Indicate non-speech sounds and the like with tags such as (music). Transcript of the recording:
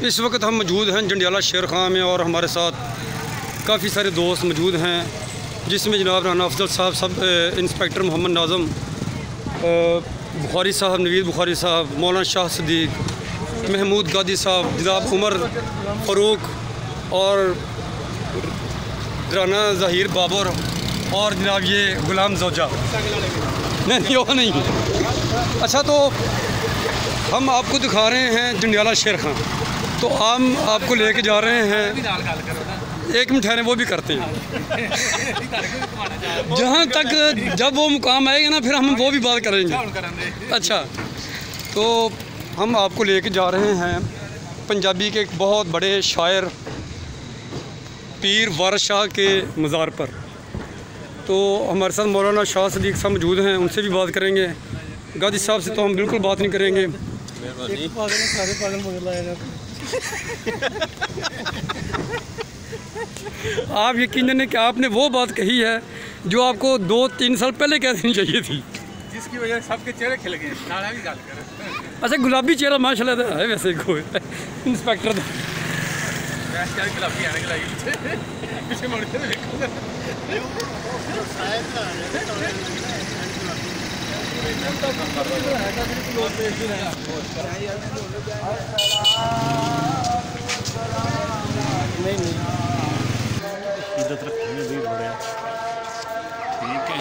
इस वक्त हम मौजूद हैं जंडियाला शेर खां में और हमारे साथ काफ़ी सारे दोस्त मौजूद हैं, जिसमें जनाब राना अफजल साहब, सब इंस्पेक्टर मोहम्मद नाजम बुखारी साहब, नवीद बुखारी साहब, मौलाना शाह सदीक, महमूद गादी साहब, जनाब उमर फ़रूक और राना ज़हीर बाबर और जनाब ये गुलाम जोजा। नहीं नहीं वो नहीं। अच्छा तो हम आपको दिखा रहे हैं जंडियाला शेर खां। तो हम आपको लेके जा रहे हैं। एक मिनट, ठहरे, वो भी करते हैं। जहाँ तक जब वो मुकाम आएगा ना, फिर हम वो भी बात करेंगे। अच्छा तो हम आपको लेके जा रहे हैं। पंजाबी के एक बहुत बड़े शायर पीर वार शाह के मज़ार पर। तो हमारे साथ मौलाना शाह सदीक साहब मौजूद हैं, उनसे भी बात करेंगे। गाजी साहब से तो हम बिल्कुल बात नहीं करेंगे। (laughs) आप यकीन जाने कि आपने वो बात कही है जो आपको दो तीन साल पहले कह देनी चाहिए थी। जिसकी वजह से सबके चेहरे खिल गए अच्छा गुलाबी चेहरा माशाल्लाह तो है वैसे को इंस्पेक्टर तो। था गुलाबी (laughs) नहीं नहीं। इज़्ज़त रखेंगे भीड़ बड़े ठीक है।